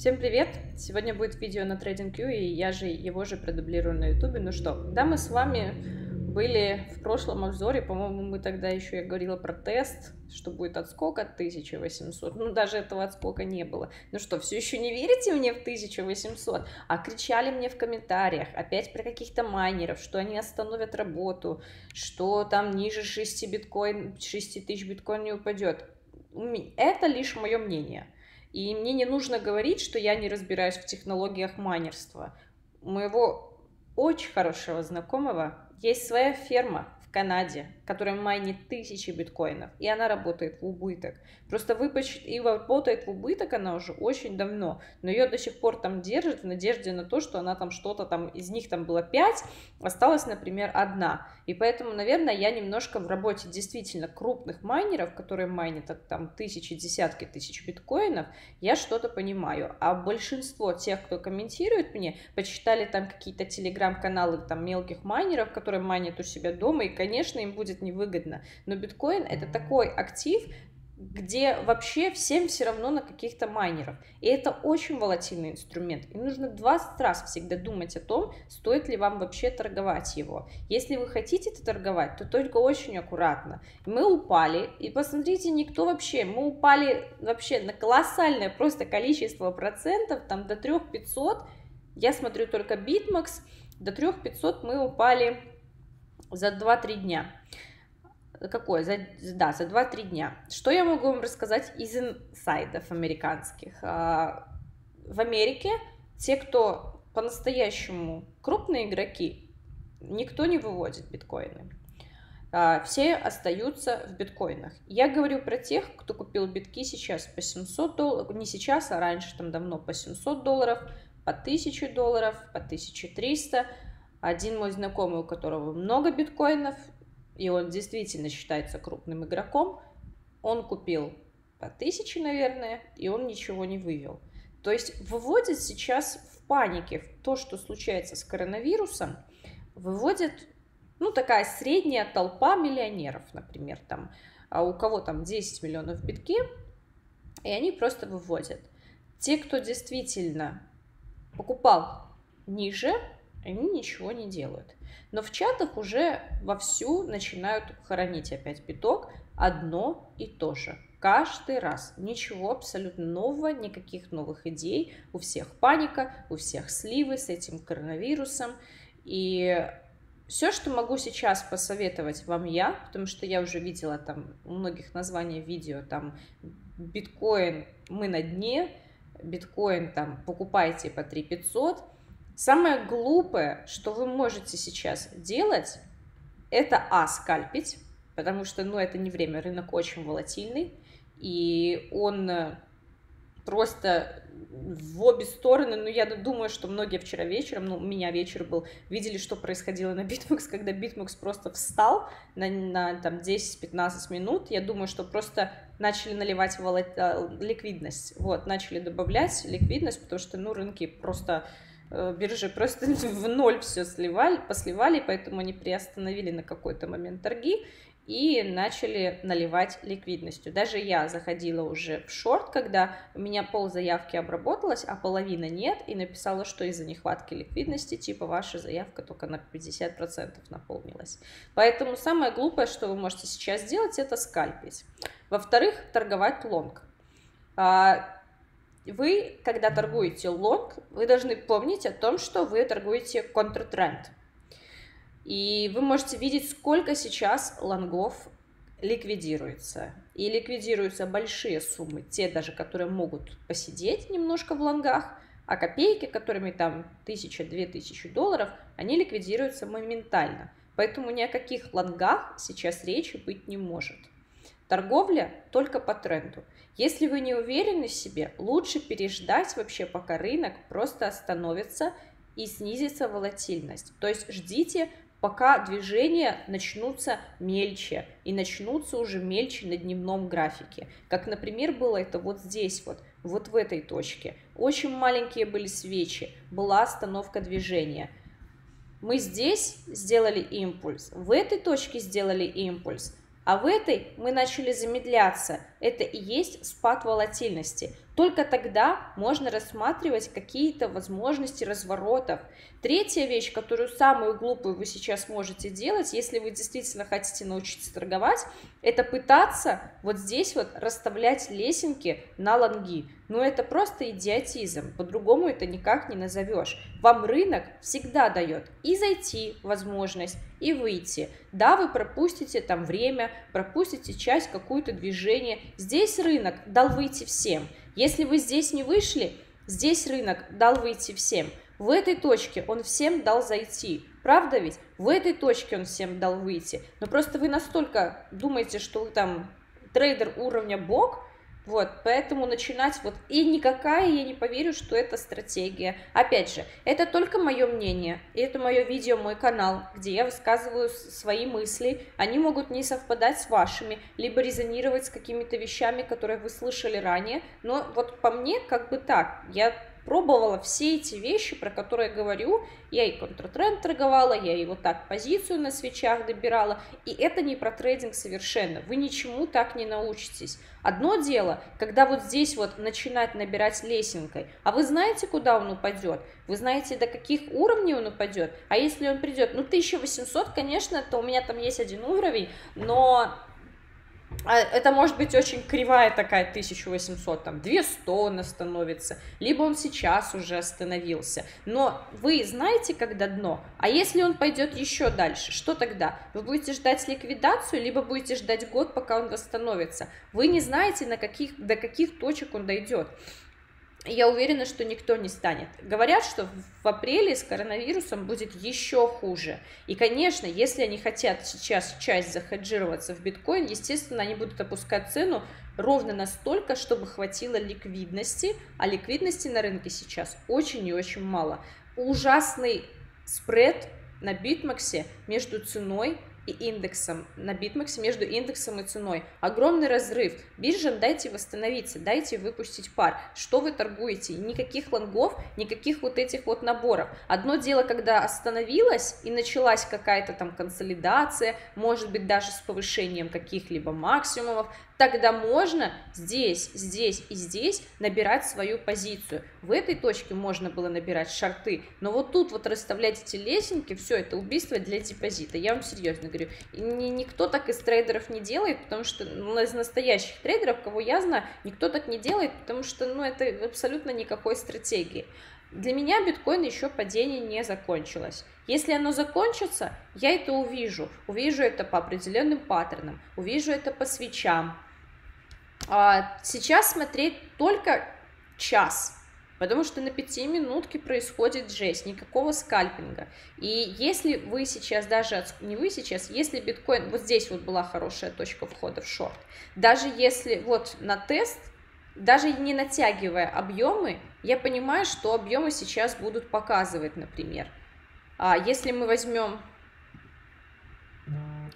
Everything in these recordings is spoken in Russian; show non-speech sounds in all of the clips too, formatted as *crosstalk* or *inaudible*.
Всем привет! Сегодня будет видео на TradingView, и я же его же продублирую на YouTube. Ну что, да, мы с вами были в прошлом обзоре, по-моему, мы тогда еще, я говорила про тест, что будет отскок от 1800, ну, даже этого отскока не было. Ну что, все еще не верите мне в 1800? А кричали мне в комментариях опять про каких-то майнеров, что они остановят работу, что там ниже 6 биткоин, 6 тысяч биткоин не упадет. Это лишь мое мнение. И мне не нужно говорить, что я не разбираюсь в технологиях майнерства. У моего очень хорошего знакомого есть своя ферма, Канаде, которая майнит тысячи биткоинов, и она работает в убыток. Просто выпач... и работает в убыток она уже очень давно, но ее до сих пор там держат в надежде на то, что она там что-то там, из них там было 5, осталась, например, одна. И поэтому, наверное, я немножко в работе действительно крупных майнеров, которые майнят там тысячи, десятки тысяч биткоинов, я что-то понимаю. А большинство тех, кто комментирует мне, почитали там какие-то телеграм-каналы там мелких майнеров, которые майнят у себя дома и конечно, им будет невыгодно. Но биткоин это такой актив, где вообще всем все равно на каких-то майнеров. И это очень волатильный инструмент. И нужно 20 раз всегда думать о том, стоит ли вам вообще торговать его. Если вы хотите это торговать, то только очень аккуратно. Мы упали, и посмотрите, никто вообще, мы упали вообще на колоссальное просто количество процентов, там до 3500, я смотрю только BitMax, до 3500 мы упали за 2-3 дня. Какое? За, да, за 2-3 дня. Что я могу вам рассказать из инсайдов американских? А, в Америке те, кто по-настоящему крупные игроки, никто не выводит биткоины. А, все остаются в биткоинах. Я говорю про тех, кто купил битки сейчас по 700 долларов, не сейчас, а раньше, там давно по 700 долларов, по 1000 долларов, по 1300 один мой знакомый, у которого много биткоинов, и он действительно считается крупным игроком, он купил по тысяче, наверное, и он ничего не вывел. То есть выводит сейчас в панике то, что случается с коронавирусом, выводит, ну, такая средняя толпа миллионеров, например, там, а у кого там 10 миллионов битки, и они просто выводят. Те, кто действительно покупал ниже, они ничего не делают. Но в чатах уже вовсю начинают хоронить опять биток одно и то же. Каждый раз. Ничего абсолютно нового, никаких новых идей. У всех паника, у всех сливы с этим коронавирусом. И все, что могу сейчас посоветовать вам я, потому что я уже видела там у многих названий видео, там биткоин мы на дне, биткоин там покупайте по 3 500, Самое глупое, что вы можете сейчас делать, это а, скальпить, потому что, ну, это не время, рынок очень волатильный, и он э, просто в обе стороны, ну, я думаю, что многие вчера вечером, ну, у меня вечер был, видели, что происходило на BitMEX, когда BitMEX просто встал на, на там 10-15 минут, я думаю, что просто начали наливать воло... Э, ликвидность, вот, начали добавлять ликвидность, потому что, ну, рынки просто биржи просто *laughs* в ноль все сливали, посливали, поэтому они приостановили на какой-то момент торги и начали наливать ликвидностью. Даже я заходила уже в шорт, когда у меня пол заявки обработалась, а половина нет, и написала, что из-за нехватки ликвидности, типа, ваша заявка только на 50% наполнилась. Поэтому самое глупое, что вы можете сейчас сделать, это скальпить. Во-вторых, торговать лонг. Вы, когда торгуете лонг, вы должны помнить о том, что вы торгуете контртренд. И вы можете видеть, сколько сейчас лонгов ликвидируется. И ликвидируются большие суммы, те даже, которые могут посидеть немножко в лонгах, а копейки, которыми там тысяча-две тысячи долларов, они ликвидируются моментально. Поэтому ни о каких лонгах сейчас речи быть не может. Торговля только по тренду. Если вы не уверены в себе, лучше переждать вообще, пока рынок просто остановится и снизится волатильность. То есть ждите, пока движения начнутся мельче и начнутся уже мельче на дневном графике. Как, например, было это вот здесь вот, вот в этой точке. Очень маленькие были свечи, была остановка движения. Мы здесь сделали импульс, в этой точке сделали импульс, а в этой мы начали замедляться, это и есть спад волатильности. Только тогда можно рассматривать какие-то возможности разворотов. Третья вещь, которую самую глупую вы сейчас можете делать, если вы действительно хотите научиться торговать, это пытаться вот здесь вот расставлять лесенки на лонги. Но это просто идиотизм, по-другому это никак не назовешь. Вам рынок всегда дает и зайти возможность, и выйти. Да, вы пропустите там время, пропустите часть какую-то движение. Здесь рынок дал выйти всем. Если вы здесь не вышли, здесь рынок дал выйти всем. В этой точке он всем дал зайти. Правда ведь? В этой точке он всем дал выйти. Но просто вы настолько думаете, что вы там трейдер уровня бог, вот, поэтому начинать вот, и никакая я не поверю, что это стратегия. Опять же, это только мое мнение, и это мое видео, мой канал, где я высказываю свои мысли, они могут не совпадать с вашими, либо резонировать с какими-то вещами, которые вы слышали ранее, но вот по мне как бы так, я пробовала все эти вещи, про которые говорю. Я и контртренд торговала, я и вот так позицию на свечах добирала. И это не про трейдинг совершенно. Вы ничему так не научитесь. Одно дело, когда вот здесь вот начинать набирать лесенкой, а вы знаете, куда он упадет? Вы знаете, до каких уровней он упадет? А если он придет, ну 1800, конечно, то у меня там есть один уровень, но это может быть очень кривая такая 1800, там 200 он остановится, либо он сейчас уже остановился. Но вы знаете, когда дно, а если он пойдет еще дальше, что тогда? Вы будете ждать ликвидацию, либо будете ждать год, пока он восстановится. Вы не знаете, на каких, до каких точек он дойдет я уверена, что никто не станет. Говорят, что в апреле с коронавирусом будет еще хуже. И, конечно, если они хотят сейчас часть захеджироваться в биткоин, естественно, они будут опускать цену ровно настолько, чтобы хватило ликвидности, а ликвидности на рынке сейчас очень и очень мало. Ужасный спред на битмаксе между ценой и индексом на BitMEX е между индексом и ценой. Огромный разрыв. Биржам дайте восстановиться, дайте выпустить пар. Что вы торгуете? Никаких лонгов, никаких вот этих вот наборов. Одно дело, когда остановилась и началась какая-то там консолидация, может быть даже с повышением каких-либо максимумов, тогда можно здесь, здесь и здесь набирать свою позицию. В этой точке можно было набирать шорты, но вот тут вот расставлять эти лесенки, все это убийство для депозита. Я вам серьезно говорю. И никто так из трейдеров не делает, потому что ну, из настоящих трейдеров, кого я знаю, никто так не делает, потому что ну, это абсолютно никакой стратегии. Для меня биткоин еще падение не закончилось. Если оно закончится, я это увижу. Увижу это по определенным паттернам, увижу это по свечам, сейчас смотреть только час, потому что на пяти минутке происходит жесть, никакого скальпинга. И если вы сейчас даже, не вы сейчас, если биткоин, вот здесь вот была хорошая точка входа в шорт, даже если вот на тест, даже не натягивая объемы, я понимаю, что объемы сейчас будут показывать, например. А если мы возьмем,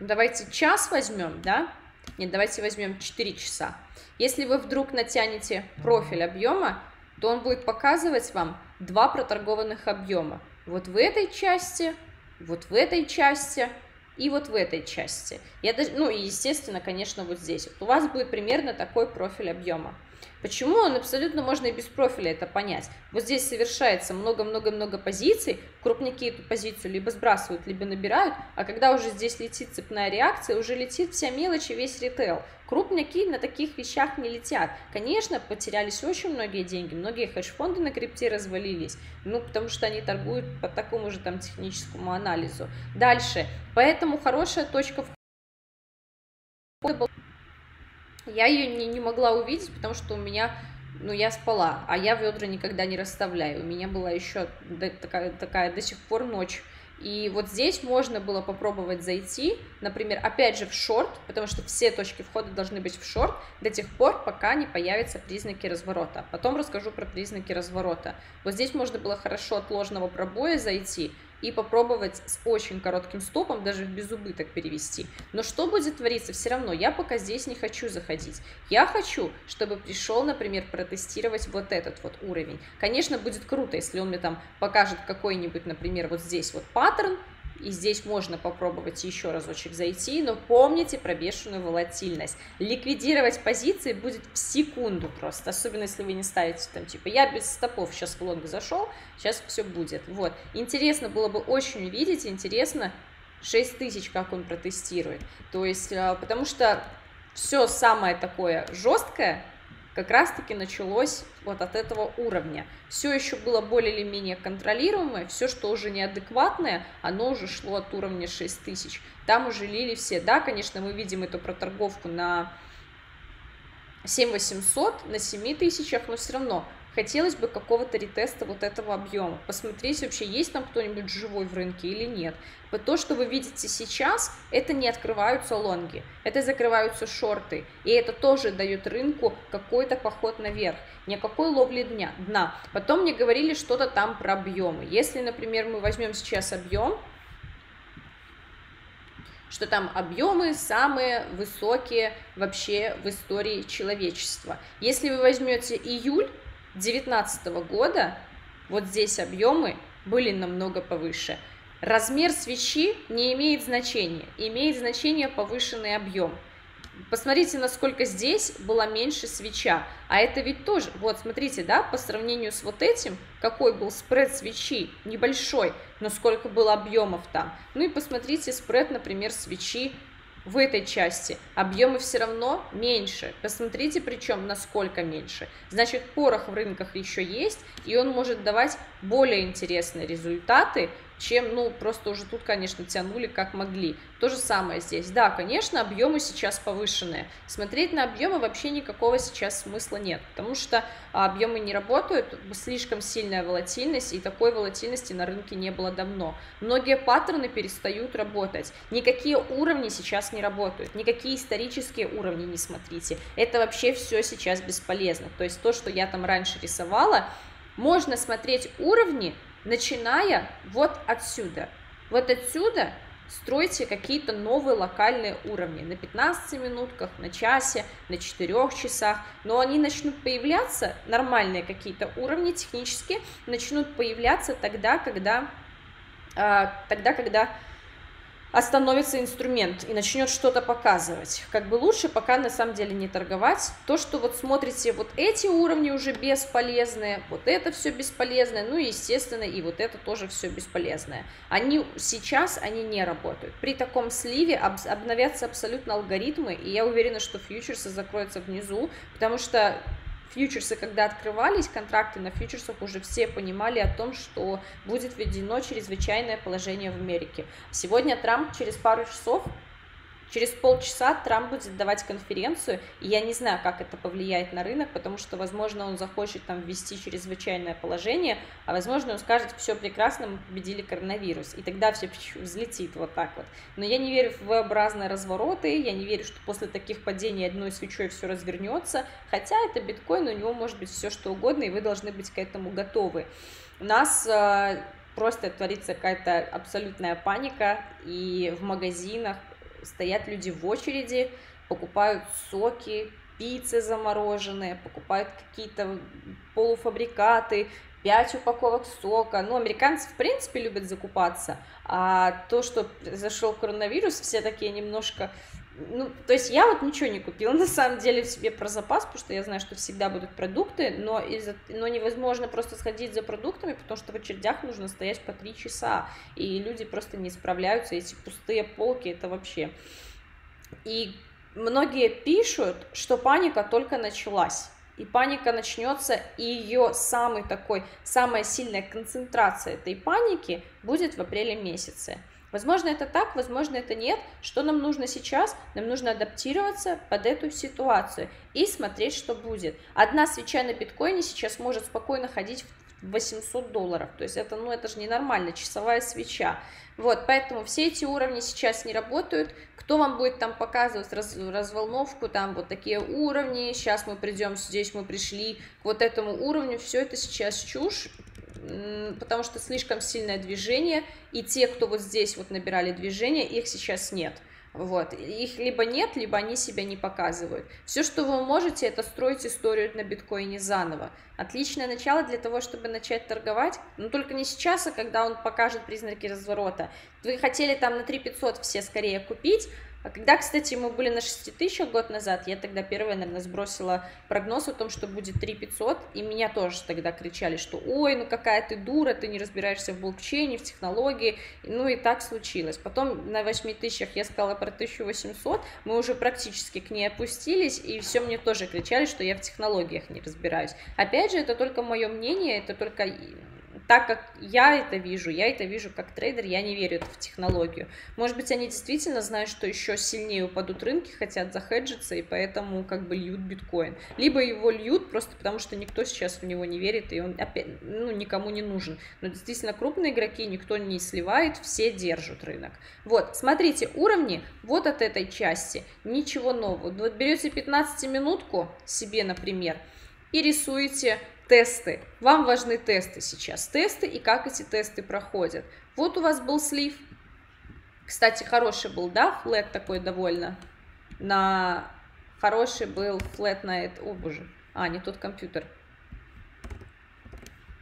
давайте час возьмем, да, нет, давайте возьмем 4 часа. Если вы вдруг натянете профиль объема, то он будет показывать вам два проторгованных объема. Вот в этой части, вот в этой части и вот в этой части. Я даже, ну и естественно, конечно, вот здесь. Вот у вас будет примерно такой профиль объема. Почему он абсолютно можно и без профиля это понять? Вот здесь совершается много-много-много позиций, крупники эту позицию либо сбрасывают, либо набирают, а когда уже здесь летит цепная реакция, уже летит вся мелочь и весь ритейл. Крупники на таких вещах не летят. Конечно, потерялись очень многие деньги, многие хедж-фонды на крипте развалились, ну, потому что они торгуют по такому же там техническому анализу. Дальше, поэтому хорошая точка входа я ее не, не могла увидеть, потому что у меня, ну, я спала, а я ведра никогда не расставляю. У меня была еще такая, такая до сих пор ночь. И вот здесь можно было попробовать зайти, например, опять же в шорт, потому что все точки входа должны быть в шорт до тех пор, пока не появятся признаки разворота. Потом расскажу про признаки разворота. Вот здесь можно было хорошо от ложного пробоя зайти, и попробовать с очень коротким стопом даже в безубыток перевести. Но что будет твориться? Все равно я пока здесь не хочу заходить. Я хочу, чтобы пришел, например, протестировать вот этот вот уровень. Конечно, будет круто, если он мне там покажет какой-нибудь, например, вот здесь вот паттерн, и здесь можно попробовать еще разочек зайти, но помните про бешеную волатильность. Ликвидировать позиции будет в секунду просто, особенно если вы не ставите там, типа, я без стопов сейчас в лонг зашел, сейчас все будет. Вот, интересно было бы очень увидеть, интересно, 6 тысяч, как он протестирует. То есть, а, потому что все самое такое жесткое как раз-таки началось вот от этого уровня. Все еще было более или менее контролируемое, все, что уже неадекватное, оно уже шло от уровня 6000. Там уже лили все. Да, конечно, мы видим эту проторговку на 7800, на 7000, но все равно хотелось бы какого-то ретеста вот этого объема. Посмотреть вообще, есть там кто-нибудь живой в рынке или нет. То, что вы видите сейчас, это не открываются лонги, это закрываются шорты. И это тоже дает рынку какой-то поход наверх. Никакой ловли дня, дна. Потом мне говорили что-то там про объемы. Если, например, мы возьмем сейчас объем, что там объемы самые высокие вообще в истории человечества. Если вы возьмете июль, 2019 года вот здесь объемы были намного повыше. Размер свечи не имеет значения, имеет значение повышенный объем. Посмотрите, насколько здесь была меньше свеча. А это ведь тоже, вот смотрите, да, по сравнению с вот этим, какой был спред свечи, небольшой, но сколько было объемов там. Ну и посмотрите спред, например, свечи в этой части объемы все равно меньше. Посмотрите, причем насколько меньше. Значит, порох в рынках еще есть, и он может давать более интересные результаты, чем, ну, просто уже тут, конечно, тянули как могли. То же самое здесь. Да, конечно, объемы сейчас повышенные. Смотреть на объемы вообще никакого сейчас смысла нет, потому что объемы не работают, слишком сильная волатильность, и такой волатильности на рынке не было давно. Многие паттерны перестают работать. Никакие уровни сейчас не работают, никакие исторические уровни не смотрите. Это вообще все сейчас бесполезно. То есть то, что я там раньше рисовала, можно смотреть уровни, начиная вот отсюда. Вот отсюда стройте какие-то новые локальные уровни на 15 минутках, на часе, на 4 часах, но они начнут появляться, нормальные какие-то уровни технические, начнут появляться тогда, когда, а, тогда, когда остановится инструмент и начнет что-то показывать. Как бы лучше пока на самом деле не торговать. То, что вот смотрите, вот эти уровни уже бесполезные, вот это все бесполезное, ну и естественно и вот это тоже все бесполезное. Они сейчас, они не работают. При таком сливе обновятся абсолютно алгоритмы, и я уверена, что фьючерсы закроются внизу, потому что фьючерсы, когда открывались, контракты на фьючерсах уже все понимали о том, что будет введено чрезвычайное положение в Америке. Сегодня Трамп через пару часов Через полчаса Трамп будет давать конференцию, и я не знаю, как это повлияет на рынок, потому что, возможно, он захочет там ввести чрезвычайное положение, а возможно, он скажет, все прекрасно, мы победили коронавирус, и тогда все взлетит вот так вот. Но я не верю в V-образные развороты, я не верю, что после таких падений одной свечой все развернется, хотя это биткоин, у него может быть все что угодно, и вы должны быть к этому готовы. У нас э, просто творится какая-то абсолютная паника, и в магазинах стоят люди в очереди, покупают соки, пиццы замороженные, покупают какие-то полуфабрикаты, 5 упаковок сока. Ну, американцы, в принципе, любят закупаться. А то, что зашел коронавирус, все такие немножко... Ну, то есть я вот ничего не купила, *laughs* на самом деле, в себе про запас, потому что я знаю, что всегда будут продукты, но, из но невозможно просто сходить за продуктами, потому что в очередях нужно стоять по 3 часа, и люди просто не справляются, эти пустые полки, это вообще... И многие пишут, что паника только началась. И паника начнется, и ее самый такой, самая сильная концентрация этой паники будет в апреле месяце. Возможно, это так, возможно, это нет. Что нам нужно сейчас? Нам нужно адаптироваться под эту ситуацию и смотреть, что будет. Одна свеча на биткоине сейчас может спокойно ходить в 800 долларов. То есть это, ну, это же ненормально, часовая свеча. Вот, поэтому все эти уровни сейчас не работают. Кто вам будет там показывать раз, разволновку, там вот такие уровни, сейчас мы придем, здесь мы пришли к вот этому уровню, все это сейчас чушь, потому что слишком сильное движение, и те, кто вот здесь вот набирали движение, их сейчас нет. Вот. Их либо нет, либо они себя не показывают. Все, что вы можете, это строить историю на биткоине заново. Отличное начало для того, чтобы начать торговать, но только не сейчас, а когда он покажет признаки разворота. Вы хотели там на 3500 все скорее купить, а когда, кстати, мы были на 6 тысяч год назад, я тогда первая, наверное, сбросила прогноз о том, что будет 3 500, и меня тоже тогда кричали, что ой, ну какая ты дура, ты не разбираешься в блокчейне, в технологии, ну и так случилось. Потом на 8 тысячах я сказала про 1800, мы уже практически к ней опустились, и все мне тоже кричали, что я в технологиях не разбираюсь. Опять же, это только мое мнение, это только так как я это вижу, я это вижу как трейдер, я не верю в технологию. Может быть, они действительно знают, что еще сильнее упадут рынки, хотят захеджиться, и поэтому как бы льют биткоин. Либо его льют просто потому, что никто сейчас в него не верит, и он опять, ну, никому не нужен. Но действительно крупные игроки никто не сливает, все держат рынок. Вот, смотрите, уровни вот от этой части, ничего нового. Вот берете 15-минутку себе, например, и рисуете Тесты. Вам важны тесты сейчас. Тесты и как эти тесты проходят. Вот у вас был слив. Кстати, хороший был, да, флет такой довольно. На хороший был флет на это. О, боже. А, не тот компьютер.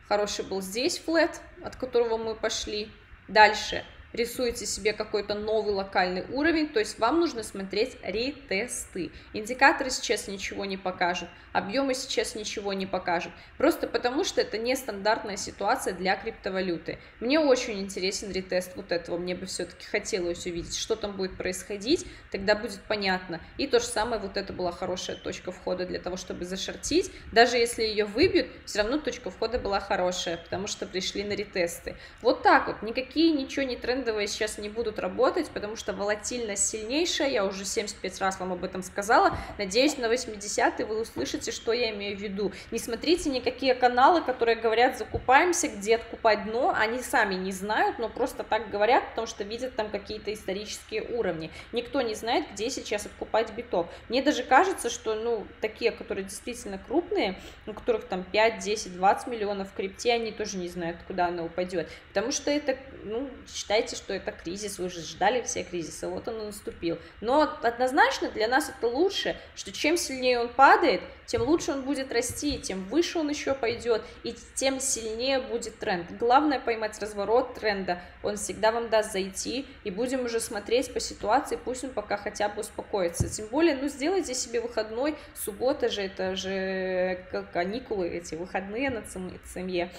Хороший был здесь флет, от которого мы пошли. Дальше рисуете себе какой-то новый локальный уровень, то есть вам нужно смотреть ретесты. Индикаторы сейчас ничего не покажут, объемы сейчас ничего не покажут, просто потому что это нестандартная ситуация для криптовалюты. Мне очень интересен ретест вот этого, мне бы все-таки хотелось увидеть, что там будет происходить, тогда будет понятно. И то же самое, вот это была хорошая точка входа для того, чтобы зашортить, даже если ее выбьют, все равно точка входа была хорошая, потому что пришли на ретесты. Вот так вот, никакие ничего не тренды трендовые сейчас не будут работать, потому что волатильность сильнейшая, я уже 75 раз вам об этом сказала, надеюсь, на 80 вы услышите, что я имею в виду. Не смотрите никакие каналы, которые говорят, закупаемся, где откупать дно, они сами не знают, но просто так говорят, потому что видят там какие-то исторические уровни. Никто не знает, где сейчас откупать биток. Мне даже кажется, что, ну, такие, которые действительно крупные, у которых там 5, 10, 20 миллионов в крипте, они тоже не знают, куда она упадет, потому что это, ну, считайте, что это кризис, вы же ждали все кризисы, вот он и наступил. Но однозначно для нас это лучше, что чем сильнее он падает, тем лучше он будет расти, тем выше он еще пойдет, и тем сильнее будет тренд. Главное поймать разворот тренда, он всегда вам даст зайти, и будем уже смотреть по ситуации, пусть он пока хотя бы успокоится. Тем более, ну, сделайте себе выходной, суббота же, это же каникулы эти, выходные на семье.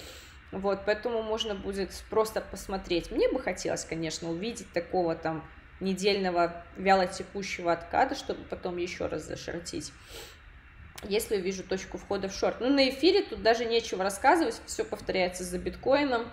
Вот, поэтому можно будет просто посмотреть. Мне бы хотелось, конечно, увидеть такого там недельного вялотекущего отката, чтобы потом еще раз зашортить. Если увижу точку входа в шорт. Ну, на эфире тут даже нечего рассказывать, все повторяется за биткоином.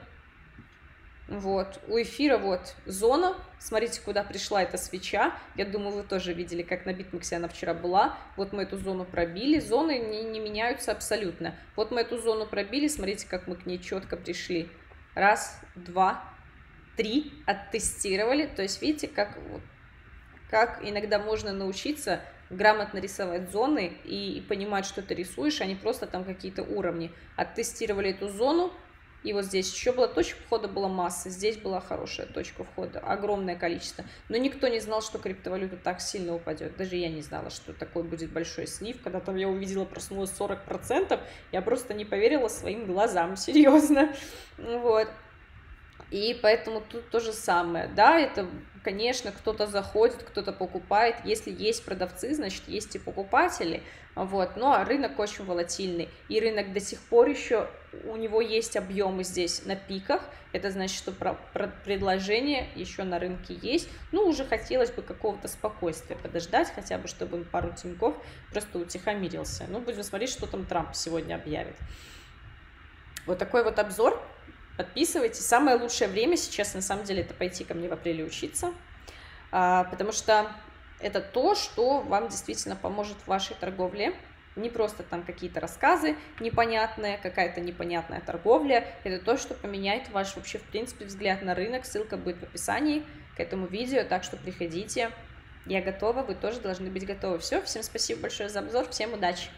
Вот, у эфира вот зона, смотрите, куда пришла эта свеча, я думаю, вы тоже видели, как на битмиксе она вчера была, вот мы эту зону пробили, зоны не, не меняются абсолютно, вот мы эту зону пробили, смотрите, как мы к ней четко пришли, раз, два, три, оттестировали, то есть видите, как, вот, как иногда можно научиться грамотно рисовать зоны и, и понимать, что ты рисуешь, а не просто там какие-то уровни, оттестировали эту зону, и вот здесь еще была точка входа, была масса. Здесь была хорошая точка входа, огромное количество. Но никто не знал, что криптовалюта так сильно упадет. Даже я не знала, что такой будет большой слив. Когда там я увидела, проснулась 40%, я просто не поверила своим глазам, *laughs* серьезно. Вот. И поэтому тут то же самое. Да, это, конечно, кто-то заходит, кто-то покупает. Если есть продавцы, значит, есть и покупатели. Вот. Но рынок очень волатильный. И рынок до сих пор еще, у него есть объемы здесь на пиках. Это значит, что про, про предложение еще на рынке есть. Ну, уже хотелось бы какого-то спокойствия подождать, хотя бы, чтобы пару тиньков просто утихомирился. Ну, будем смотреть, что там Трамп сегодня объявит. Вот такой вот обзор. Подписывайтесь. Самое лучшее время сейчас, на самом деле, это пойти ко мне в апреле учиться, а, потому что это то, что вам действительно поможет в вашей торговле. Не просто там какие-то рассказы непонятные, какая-то непонятная торговля. Это то, что поменяет ваш вообще, в принципе, взгляд на рынок. Ссылка будет в описании к этому видео, так что приходите. Я готова, вы тоже должны быть готовы. Все, всем спасибо большое за обзор, всем удачи!